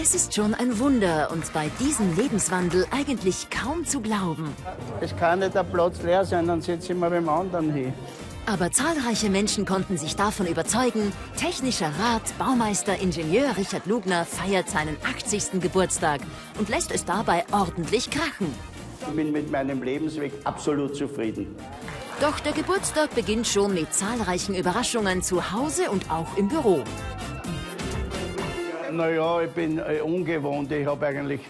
Es ist schon ein Wunder und bei diesem Lebenswandel eigentlich kaum zu glauben. Es kann nicht der Platz leer sein, dann setze ich mal beim anderen hin. Aber zahlreiche Menschen konnten sich davon überzeugen, technischer Rat, Baumeister, Ingenieur Richard Lugner feiert seinen 80. Geburtstag und lässt es dabei ordentlich krachen. Ich bin mit meinem Lebensweg absolut zufrieden. Doch der Geburtstag beginnt schon mit zahlreichen Überraschungen zu Hause und auch im Büro. Naja, ich bin äh, ungewohnt. Ich habe eigentlich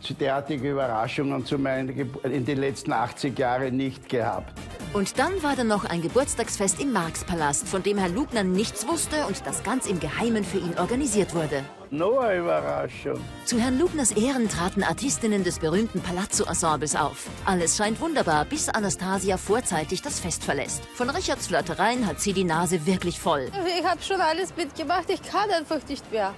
zu derartige Überraschungen zu meinen, in den letzten 80 Jahren nicht gehabt. Und dann war da noch ein Geburtstagsfest im Marxpalast, von dem Herr Lugner nichts wusste und das ganz im Geheimen für ihn organisiert wurde. Noch eine Überraschung. Zu Herrn Lugners Ehren traten Artistinnen des berühmten Palazzo-Ensembles auf. Alles scheint wunderbar, bis Anastasia vorzeitig das Fest verlässt. Von Richards Flirtereien hat sie die Nase wirklich voll. Ich habe schon alles mitgemacht, ich kann einfach nicht mehr.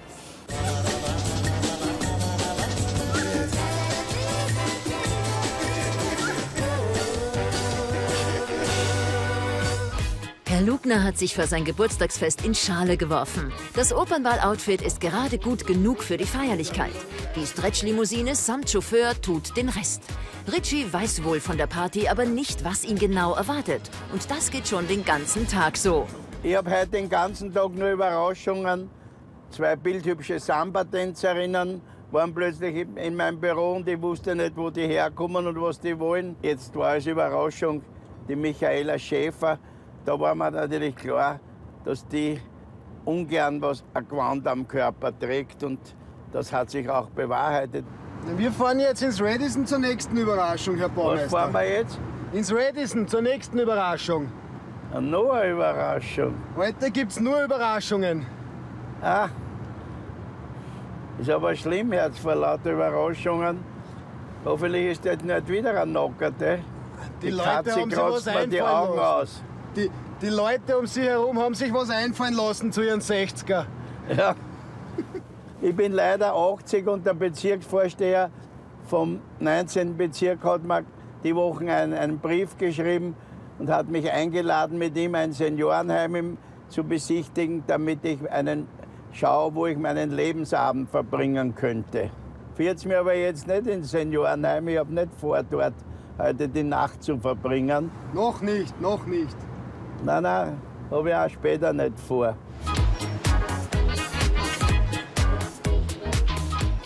Herr Lugner hat sich für sein Geburtstagsfest in Schale geworfen. Das Opernball-Outfit ist gerade gut genug für die Feierlichkeit. Die Stretch-Limousine samt Chauffeur tut den Rest. Richie weiß wohl von der Party aber nicht, was ihn genau erwartet. Und das geht schon den ganzen Tag so. Ich habe heute den ganzen Tag nur Überraschungen. Zwei bildhübsche Samba-Tänzerinnen waren plötzlich in meinem Büro und ich wusste nicht, wo die herkommen und was die wollen. Jetzt war es Überraschung die Michaela Schäfer, da war mir natürlich klar, dass die ungern was ein Gewand am Körper trägt und das hat sich auch bewahrheitet. Wir fahren jetzt ins Radisson zur nächsten Überraschung, Herr Baumeister. Was fahren wir jetzt? Ins Radisson zur nächsten Überraschung. Ja, noch eine Überraschung. Heute gibt's nur Überraschungen. Ah, ist aber schlimm jetzt vor lauter Überraschungen. Hoffentlich ist das nicht wieder ein Knockerte. Die, Die Leute Katze haben sich was mir die Augen lassen. aus. Die, die Leute um sie herum haben sich was einfallen lassen zu ihren 60er. Ja. Ich bin leider 80 und der Bezirksvorsteher vom 19. Bezirk hat mir die Woche einen, einen Brief geschrieben und hat mich eingeladen, mit ihm ein Seniorenheim im- zu besichtigen, damit ich einen schaue, wo ich meinen Lebensabend verbringen könnte. Führt mir aber jetzt nicht ins Seniorenheim. Ich habe nicht vor, dort heute die Nacht zu verbringen. Noch nicht, noch nicht. Nein, nein, habe ich auch später nicht vor.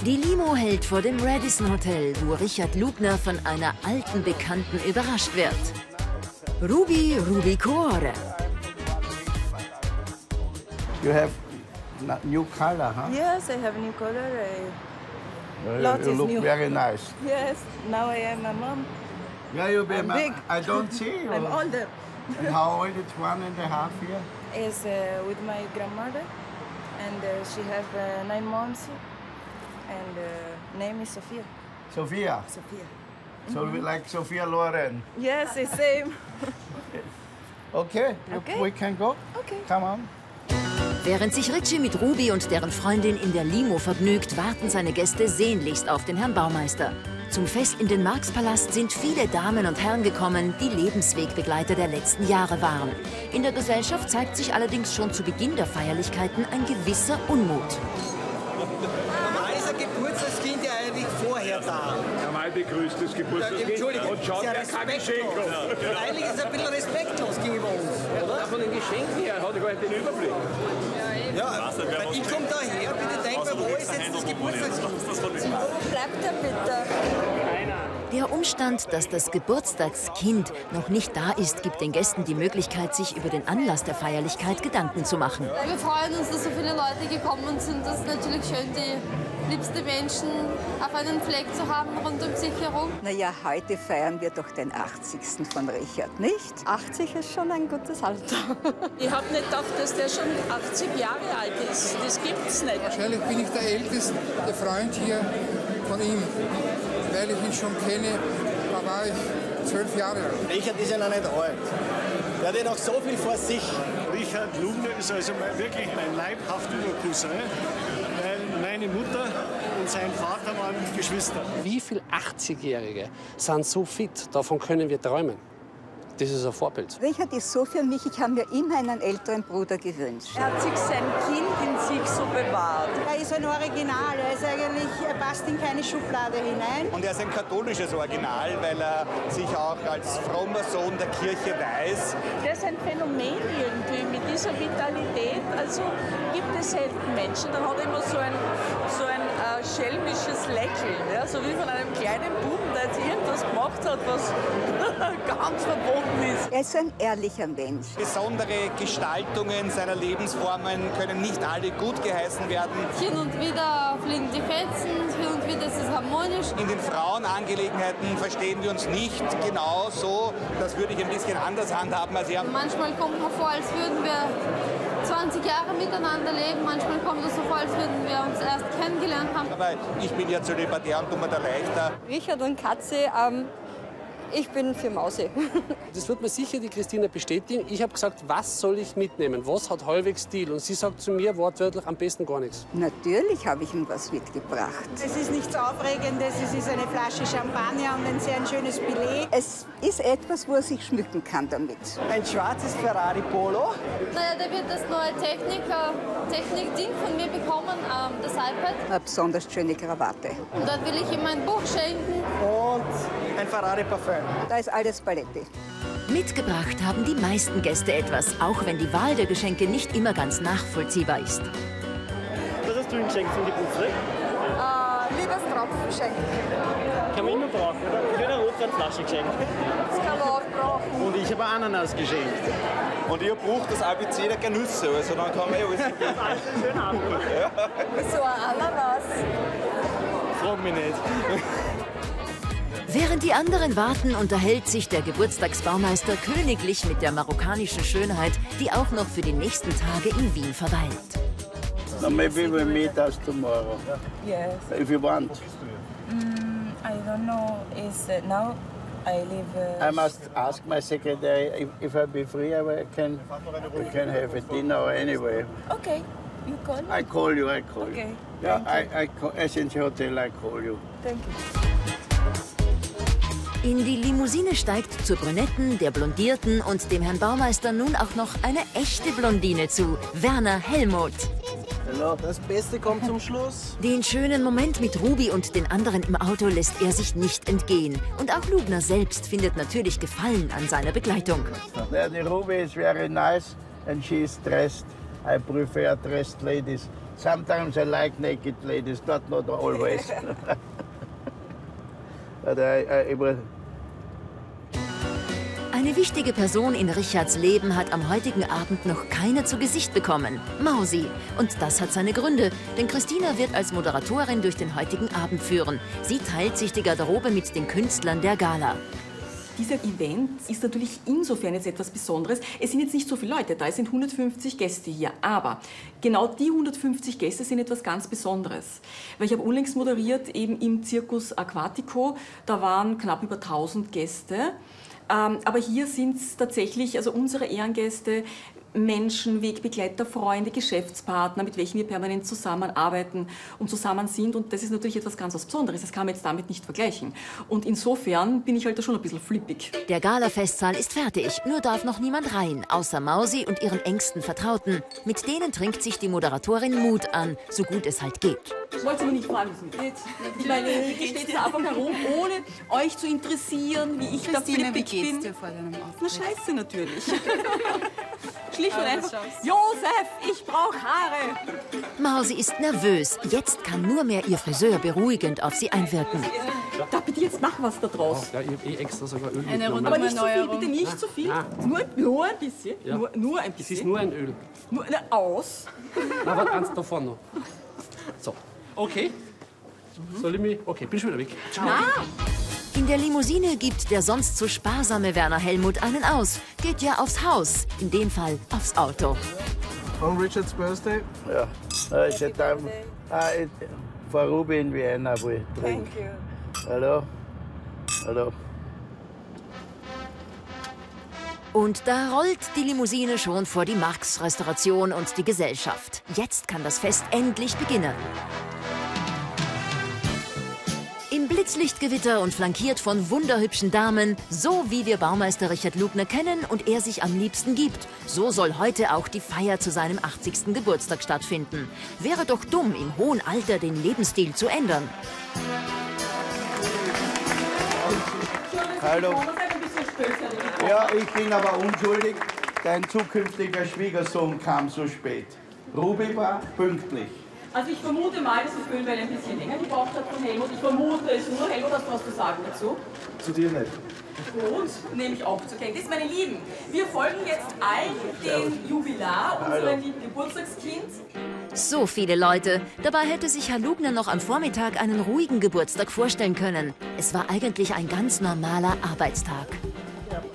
Die Limo hält vor dem Radisson Hotel, wo Richard Lugner von einer alten Bekannten überrascht wird. Ruby Rubicore. You have new color, huh? Yes, I have new color. I, You- Lot you is look new. very nice. yes, now I am a mom. Yeah, you be I'm big. I don't see you. I'm older. And how old? It's one and a half year. Is uh, with my grandmother, and uh, she have uh, nine months, and uh, name is Sophia. Sophia. Sophia. So we like Sophia Loren. Yes, the same. Okay, Okay. we can go. Okay. Come on. Während sich Richie mit Ruby und deren Freundin in der Limo vergnügt, warten seine Gäste sehnlichst auf den Herrn Baumeister. Zum Fest in den Marxpalast sind viele Damen und Herren gekommen, die Lebenswegbegleiter der letzten Jahre waren. In der Gesellschaft zeigt sich allerdings schon zu Beginn der Feierlichkeiten ein gewisser Unmut. Normal ist ein Geburtstagskind ja eigentlich vorher da. Normal begrüßtes Geburtstagskind Entschuldigung, und schaut, kein Geschenk respektlos. hat. Eigentlich ist es ein bisschen respektlos gegenüber uns, oder? Von den Geschenken her hat er gar nicht den Überblick. Ja, weil ich komme daher, bitte denk mal, wo ist jetzt das Geburtstagskind? Bleibt er bitte. Der Umstand, dass das Geburtstagskind noch nicht da ist, gibt den Gästen die Möglichkeit, sich über den Anlass der Feierlichkeit Gedanken zu machen. Wir freuen uns, dass so viele Leute gekommen sind. Das ist natürlich schön, die liebsten Menschen auf einem Fleck zu haben rund um sich herum. Naja, heute feiern wir doch den 80. von Richard, nicht? 80 ist schon ein gutes Alter. Ich habe nicht gedacht, dass der schon 80 Jahre alt ist. Das gibt's nicht. Wahrscheinlich bin ich der älteste Freund hier von ihm, weil ich ihn schon kenne. Da war ich zwölf Jahre alt. Richard ist ja noch nicht alt. Der hat ja noch so viel vor sich. Richard Lugner ist also wirklich mein leibhafter Cousin, meine Mutter und sein Vater waren Geschwister. Wie viele 80-Jährige sind so fit? Davon können wir träumen. Das ist ein Vorbild. Richard ist so für mich, ich habe mir immer einen älteren Bruder gewünscht. Er hat sich sein Kind in sich so bewahrt. Er ist ein Original. Er, ist eigentlich, er passt in keine Schublade hinein. Und er ist ein katholisches Original, weil er sich auch als frommer Sohn der Kirche weiß. Der ist ein Phänomen irgendwie mit dieser Vitalität. Also gibt es selten Menschen. Dann hat er immer so ein, so ein äh, schelmisches Lächeln, ja? so wie von einem kleinen Buben, der jetzt irgendwas gemacht hat, was ganz verboten ist. Er ist ein ehrlicher Mensch. Besondere Gestaltungen seiner Lebensformen können nicht alle gut geheißen werden. Hin und wieder fliegen die Fetzen, hin und wieder ist es harmonisch. In den Frauenangelegenheiten verstehen wir uns nicht genau so. Das würde ich ein bisschen anders handhaben als er. Manchmal kommt mir vor, als würden wir 20 Jahre miteinander leben. Manchmal kommt es so vor, als würden wir uns erst kennengelernt haben. Aber ich bin ja zu libertär und tue mir da leichter. Richard und Katze, ähm, ich bin für Mause. Das wird mir sicher die Christina bestätigen. Ich habe gesagt, was soll ich mitnehmen? Was hat halbwegs Stil? Und sie sagt zu mir wortwörtlich am besten gar nichts. Natürlich habe ich ihm was mitgebracht. Es ist nichts Aufregendes, es ist eine Flasche Champagner und ein sehr schönes Billet. Es ist etwas, wo er sich schmücken kann damit. Ein schwarzes Ferrari Polo. Naja, der wird das neue Technik, Technik-Ding von mir bekommen, ähm, das iPad. Eine besonders schöne Krawatte. Und dann will ich ihm ein Buch schenken. Und ein Ferrari Parfum. Da ist alles Palette. Mitgebracht haben die meisten Gäste etwas, auch wenn die Wahl der Geschenke nicht immer ganz nachvollziehbar ist. Was hast du ihm geschenkt von die Buffre? Äh, Liebestropfen Kann man immer brauchen, oder? Ich habe eine Rotweinflasche geschenkt. Das kann man auch brauchen. Und ich habe Ananas geschenkt. Und ihr braucht das ABC der Genüsse, also dann kann man ja alles Schön haben, oder? So ein Ananas. Frag mich nicht. Während die anderen warten, unterhält sich der Geburtstagsbaumeister königlich mit der marokkanischen Schönheit, die auch noch für die nächsten Tage in Wien verweilt. So maybe we meet us tomorrow, Yes. if you want. Mm, I don't know. Is uh, now I live. Uh, I must ask my secretary if, if I be free, I can, we can have a dinner anyway. Okay, you call me. I call you, I call Okay, you. Yeah, I, I call, Essence Hotel, I call you. Thank you. In die Limousine steigt zur Brünetten, der Blondierten und dem Herrn Baumeister nun auch noch eine echte Blondine zu, Werner Helmut. Hallo. Das Beste kommt zum Schluss. Den schönen Moment mit Ruby und den anderen im Auto lässt er sich nicht entgehen. Und auch Lubner selbst findet natürlich Gefallen an seiner Begleitung. Yeah, the Ruby is very nice and she is dressed. I prefer dressed ladies. Sometimes I like naked ladies, but not always. but I, I, it was, Eine wichtige Person in Richards Leben hat am heutigen Abend noch keiner zu Gesicht bekommen. Mausi. Und das hat seine Gründe, denn Christina wird als Moderatorin durch den heutigen Abend führen. Sie teilt sich die Garderobe mit den Künstlern der Gala. Dieser Event ist natürlich insofern jetzt etwas Besonderes. Es sind jetzt nicht so viele Leute da, es sind 150 Gäste hier. Aber genau die 150 Gäste sind etwas ganz Besonderes. Weil ich habe unlängst moderiert eben im Circus Aquatico. Da waren knapp über 1000 Gäste. Ähm, aber hier sind es tatsächlich, also unsere Ehrengäste, Menschen, Wegbegleiter, Freunde, Geschäftspartner, mit welchen wir permanent zusammenarbeiten und zusammen sind. Und das ist natürlich etwas ganz was Besonderes. Das kann man jetzt damit nicht vergleichen. Und insofern bin ich halt da schon ein bisschen flippig. Der Gala-Festsaal ist fertig, nur darf noch niemand rein, außer Mausi und ihren engsten Vertrauten. Mit denen trinkt sich die Moderatorin Mut an, so gut es halt geht. Wollt ihr mich nicht fragen, wie es mir geht? Ich meine, ihr steht jetzt einfach herum, ohne euch zu interessieren, wie ich da Christine, wie flippig geht's bin. dir vor deinem Na scheiße natürlich. Schlicht und einfach, Josef, ich brauche Haare. Mausi ist nervös. Jetzt kann nur mehr ihr Friseur beruhigend auf sie einwirken. Da bitte jetzt mach was da draus. Ja, ich habe eh extra sogar Öl Eine mitgenommen. Aber nicht so viel, bitte nicht so viel. Nur, nur ein bisschen. Ja. Nur, nur ein Es bisschen. ist nur ein Öl. Nur, na, aus. Na, warte, eins davon noch. So, okay. Soll ich mich... Okay, bin schon wieder weg. Ciao. In der Limousine gibt der sonst so sparsame Werner Helmut einen aus. Geht ja aufs Haus, in dem Fall aufs Auto. On Richard's birthday? yeah. Uh, it's a time uh, it, for Ruby in Vienna we drink. Thank you. Hello? Hello? Und da rollt die Limousine schon vor die Marx-Restauration und die Gesellschaft. Jetzt kann das Fest endlich beginnen. Trotz Lichtgewitter und flankiert von wunderhübschen Damen, so wie wir Baumeister Richard Lugner kennen und er sich am liebsten gibt, so soll heute auch die Feier zu seinem 80. Geburtstag stattfinden. Wäre doch dumm, im hohen Alter den Lebensstil zu ändern. Hallo. Ja, ich bin aber unschuldig. Dein zukünftiger Schwiegersohn kam so spät. Ruby war pünktlich. Also ich vermute mal, dass die Föhnwelle ein bisschen länger gebraucht hat von Helmut. Ich vermute es nur. Helmut, hast du was zu sagen dazu? Zu dir nicht. Gut, nehme ich auch zur Kenntnis. Meine Lieben, wir folgen jetzt ein dem Jubilar, unserem lieben Geburtstagskind. So viele Leute. Dabei hätte sich Herr Lugner noch am Vormittag einen ruhigen Geburtstag vorstellen können. Es war eigentlich ein ganz normaler Arbeitstag.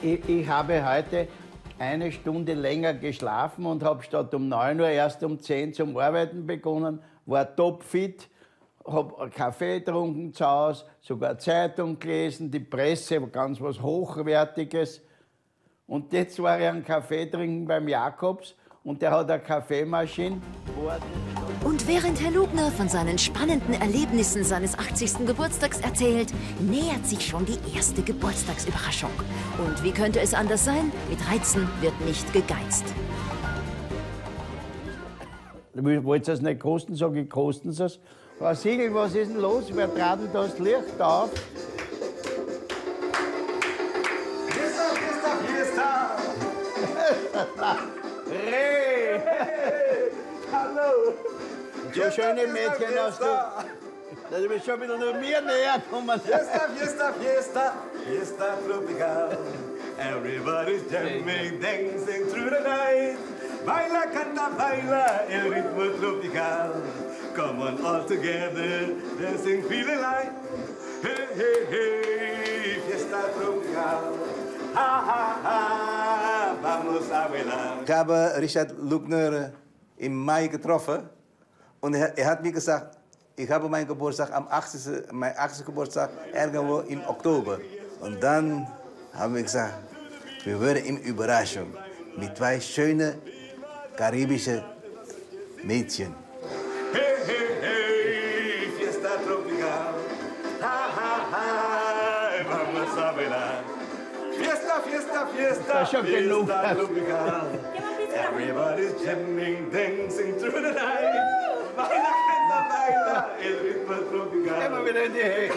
Ich, ich habe heute eine Stunde länger geschlafen und habe statt um 9 Uhr erst um 10 Uhr zum Arbeiten begonnen, war topfit, habe Kaffee getrunken zu Hause, sogar Zeitung gelesen, die Presse, ganz was Hochwertiges. Und jetzt war ich einen Kaffee trinken beim Jakobs und der hat eine Kaffeemaschine. Und während Herr Lugner von seinen spannenden Erlebnissen seines 80. Geburtstags erzählt, nähert sich schon die erste Geburtstagsüberraschung. Und wie könnte es anders sein? Mit Reizen wird nicht gegeizt. Wollt ihr es nicht kosten? Sag ich, kosten Sie es. Frau Siegel, was ist denn los? Wer trat denn das Licht auf? So schöne Mädchen hast du. Du bist schon ein bisschen nur mir näher gekommen. Fiesta, fiesta, fiesta, fiesta tropical. Everybody's jamming, dancing through the night. Baila, canta, baila, el ritmo tropical. Come on, all together, dancing, feeling like. Hey, hey, hey, fiesta tropical. Ha, ha, ha, vamos a bailar. Ich habe Richard Lugner im Mai getroffen und er, er hat mir gesagt, ich habe meinen Geburtstag am 80. Mein 80. Geburtstag irgendwo im Oktober. Und dann haben wir gesagt, wir würden ihm Überraschung mit zwei schönen karibischen Mädchen. Hey, hey, hey, fiesta tropical. Ha, ha, ha, vamos a bailar. Fiesta, fiesta, fiesta, genug. fiesta tropical. Everybody's jamming, dancing through the night. Baila, el ritmo tropical. In die Höhe.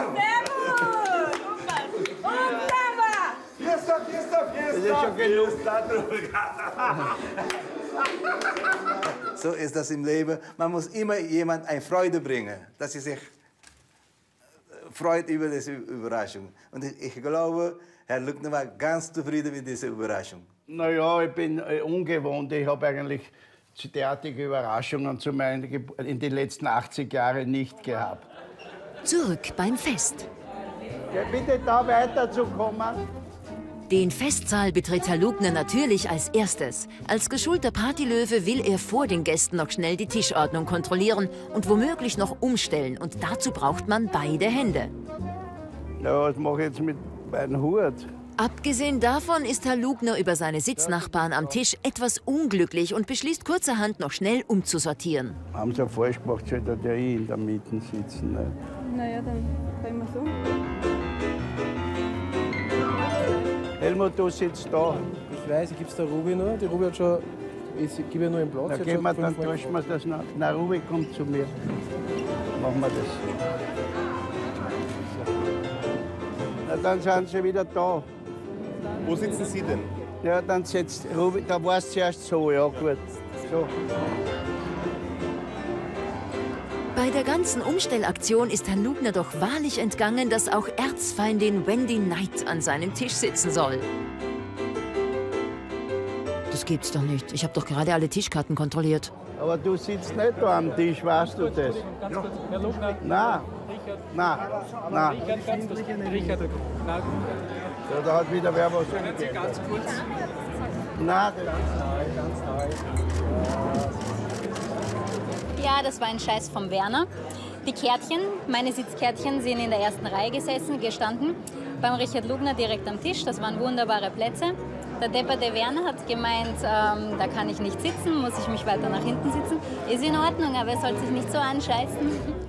Fiesta, fiesta, fiesta, fiesta tropical. So ist das im Leben. Man muss immer jemand eine Freude bringen, dass sie sich freut über diese Überraschung. Und ich, ich glaube, Herr Lückner war ganz zufrieden mit dieser Überraschung. Naja, ich bin äh, ungewohnt. Ich habe eigentlich derartige Überraschungen zu meinen, Geb- in den letzten 80 Jahren nicht gehabt. Zurück beim Fest. Ja, bitte da weiterzukommen. Den Festsaal betritt Herr Lugner natürlich als erstes. Als geschulter Partylöwe will er vor den Gästen noch schnell die Tischordnung kontrollieren und womöglich noch umstellen. Und dazu braucht man beide Hände. Ja, was mache ich jetzt mit meinem Hut? Abgesehen davon ist Herr Lugner über seine Sitznachbarn am Tisch etwas unglücklich und beschließt kurzerhand noch schnell umzusortieren. Haben Sie ja falsch gemacht, sollte der ich in der Mitte sitzen. Ne? Naja, dann drehen wir so. Helmut, du sitzt da. Ich weiß, ich gebe es der Ruby nur. Die Ruby hat schon. Ich gebe ihr nur einen Platz. Da gehen wir, dann tauschen wir das nach. Na, Ruby kommt zu mir. Machen wir das. Na, dann sind Sie wieder da. Wo sitzen Sie denn? Ja, dann setzt Ruby, da war es zuerst so, ja gut. So. Bei der ganzen Umstellaktion ist Herrn Lugner doch wahrlich entgangen, dass auch Erzfeindin Wendy Knight an seinem Tisch sitzen soll. Das gibt's doch nicht. Ich habe doch gerade alle Tischkarten kontrolliert. Aber du sitzt nicht da am Tisch, weißt du das? Ganz kurz, Herr Lugner. Nein. Nein, nein. Richard, ganz kurz. Richard, nein. Ja, da hat wieder wer was Können Sie ganz kurz. Nein. Ja, das war ein Scheiß vom Werner. Die Kärtchen, meine Sitzkärtchen, sind in der ersten Reihe gesessen, gestanden. Beim Richard Lugner direkt am Tisch. Das waren wunderbare Plätze. Der depperte Werner hat gemeint, ähm, da kann ich nicht sitzen, muss ich mich weiter nach hinten sitzen. Ist in Ordnung, aber er soll sich nicht so anscheißen.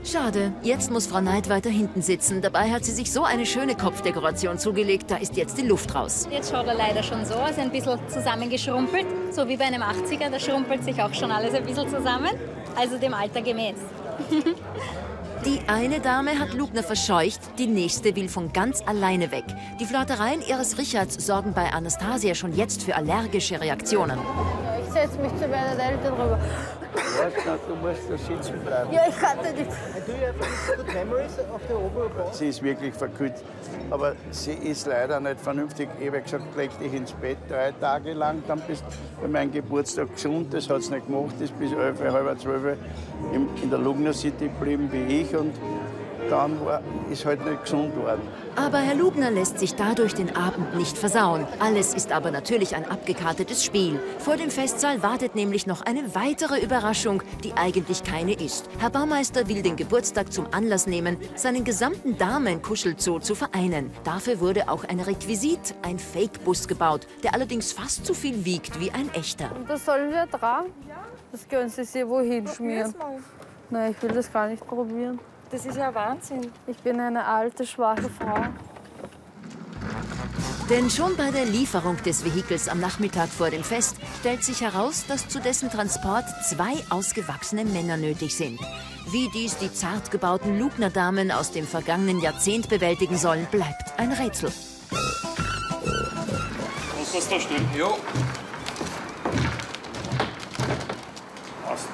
Schade, jetzt muss Frau Neid weiter hinten sitzen. Dabei hat sie sich so eine schöne Kopfdekoration zugelegt, da ist jetzt die Luft raus. Jetzt schaut er leider schon so aus, ein bisschen zusammengeschrumpelt, so wie bei einem 80er, da schrumpelt sich auch schon alles ein bisschen zusammen, also dem Alter gemäß. Die eine Dame hat Lugner verscheucht, die nächste will von ganz alleine weg. Die Flirtereien ihres Richards sorgen bei Anastasia schon jetzt für allergische Reaktionen. Ich setze mich zu meinen Eltern rüber. Du musst da sitzen bleiben. Ja, ich kann da nicht. Sie ist wirklich verkühlt. Aber sie ist leider nicht vernünftig. Ich habe gesagt, leg dich ins Bett drei Tage lang, dann bist du bei meinem Geburtstag gesund. Das hat sie nicht gemacht, ist bis elf, halb zwölf in in der Lugner City geblieben wie ich. Und dann war, ist halt nicht gesund worden. Aber Herr Lugner lässt sich dadurch den Abend nicht versauen. Alles ist aber natürlich ein abgekartetes Spiel. Vor dem Festsaal wartet nämlich noch eine weitere Überraschung, die eigentlich keine ist. Herr Baumeister will den Geburtstag zum Anlass nehmen, seinen gesamten Damenkuschelzoo zu vereinen. Dafür wurde auch ein Requisit, ein Fake-Bus gebaut, der allerdings fast so viel wiegt wie ein echter. Und das sollen wir dran? Das können Sie sich wohin schmieren. Nein, ich will das gar nicht probieren. Das ist ja Wahnsinn. Ich bin eine alte, schwache Frau. Denn schon bei der Lieferung des Vehikels am Nachmittag vor dem Fest stellt sich heraus, dass zu dessen Transport zwei ausgewachsene Männer nötig sind. Wie dies die zart gebauten Lugner-Damen aus dem vergangenen Jahrzehnt bewältigen sollen, bleibt ein Rätsel. Was was da stehen? Jo. Passt.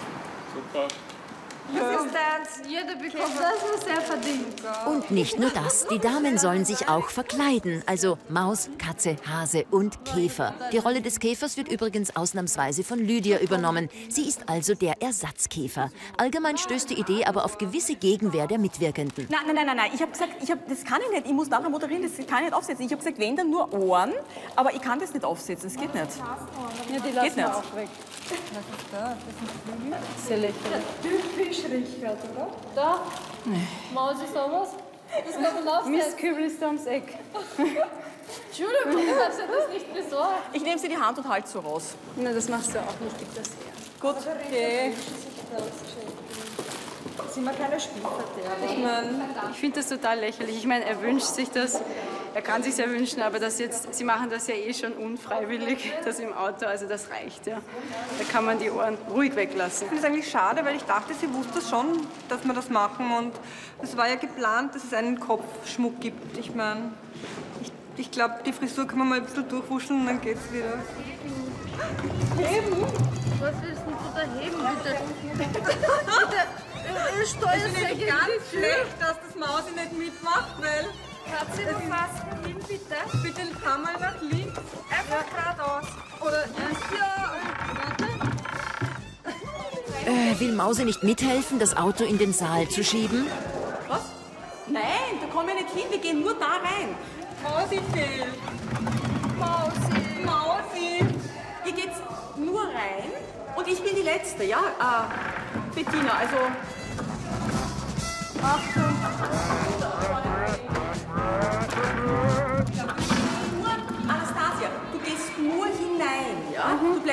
Super. Das ist deins. Jeder bekommt das, was er verdient. Und nicht nur das, die Damen sollen sich auch verkleiden, also Maus, Katze, Hase und Käfer. Die Rolle des Käfers wird übrigens ausnahmsweise von Lydia übernommen. Sie ist also der Ersatzkäfer. Allgemein stößt die Idee aber auf gewisse Gegenwehr der Mitwirkenden. Nein, nein, nein, nein, nein. Ich habe gesagt, ich hab, das kann ich nicht. Ich muss nachher moderieren, das kann ich nicht aufsetzen. Ich habe gesagt, wenn dann nur Ohren, aber ich kann das nicht aufsetzen. Das geht nicht. Ja, die Geht lassen wir nicht. auch weg. Was ist da? Das sind Flügel. Sehr Typisch Richard, oder? Da. Maus ist sowas. Das kann man aufsetzen. Miss Kübel ist da ums Eck. Entschuldigung, du hast ja das nicht besorgt. Ich nehme sie die Hand und halte so raus. Nein, das machst du auch nicht. Gib das her. Gut. Okay. Sind wir keine Spielverderber? Ich meine, ich finde das total lächerlich. Ich meine, er wünscht sich das. Er kann sich ja wünschen, aber das jetzt, sie machen das ja eh schon unfreiwillig, das im Auto, also das reicht ja. Da kann man die Ohren ruhig weglassen. Ich finde es eigentlich schade, weil ich dachte, sie wusste schon, dass wir das machen. Und es war ja geplant, dass es einen Kopfschmuck gibt. Ich meine, ich, ich glaube, die Frisur kann man mal ein bisschen durchwuscheln und dann geht's wieder. Heben? Was willst denn du da heben, bitte? bitte, Es steuerst ist nicht ganz schlecht, dass das Mausi nicht mitmacht, weil... Katze, passt du hin, bitte? Bitte ein paar Mal nach links. Einfach geradeaus. Oder ja, warte. Äh, will Mause nicht mithelfen, das Auto in den Saal zu schieben? Was? Nein, da kommen wir nicht hin. Wir gehen nur da rein. Mausi fehlt. Mausi. Mausi. Ihr geht nur rein und ich bin die Letzte, ja? Äh, Bettina, also...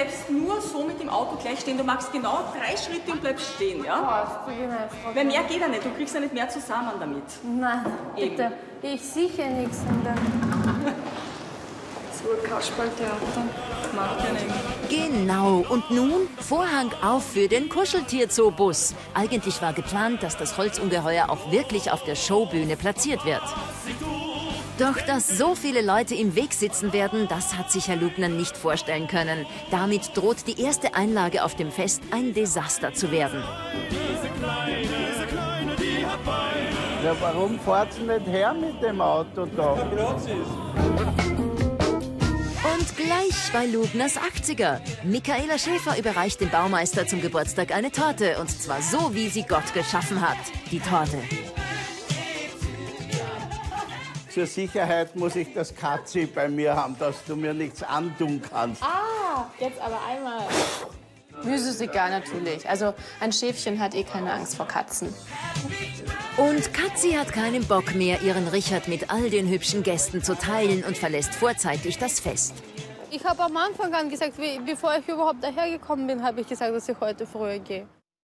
bleibst nur so mit dem Auto gleich stehen. Du machst genau drei Schritte und bleibst stehen, ja? Weil mehr geht ja nicht. Du kriegst ja nicht mehr zusammen damit. Nein, Eben. bitte. Ich sicher nichts in der. So Kasperltheater. Macht ja nichts. Genau. Und nun Vorhang auf für den Kuscheltier-Zoo-Bus. Eigentlich war geplant, dass das Holzungeheuer auch wirklich auf der Showbühne platziert wird. Doch dass so viele Leute im Weg sitzen werden, das hat sich Herr Lugner nicht vorstellen können. Damit droht die erste Einlage auf dem Fest ein Desaster zu werden. Ja, warum fahrt ihr nicht her mit dem Auto da? Und gleich bei Lugners 80er. Michaela Schäfer überreicht dem Baumeister zum Geburtstag eine Torte. Und zwar so, wie sie Gott geschaffen hat. Die Torte. Zur Sicherheit muss ich das Katze bei mir haben, dass du mir nichts antun kannst. Ah, jetzt aber einmal. Müßiggar natürlich. Also ein Schäfchen hat eh keine Angst vor Katzen. Und Katzi hat keinen Bock mehr, ihren Richard mit all den hübschen Gästen zu teilen und verlässt vorzeitig das Fest. Ich habe am Anfang an gesagt, wie, bevor ich überhaupt dahergekommen bin, habe ich gesagt, dass ich heute früher gehe.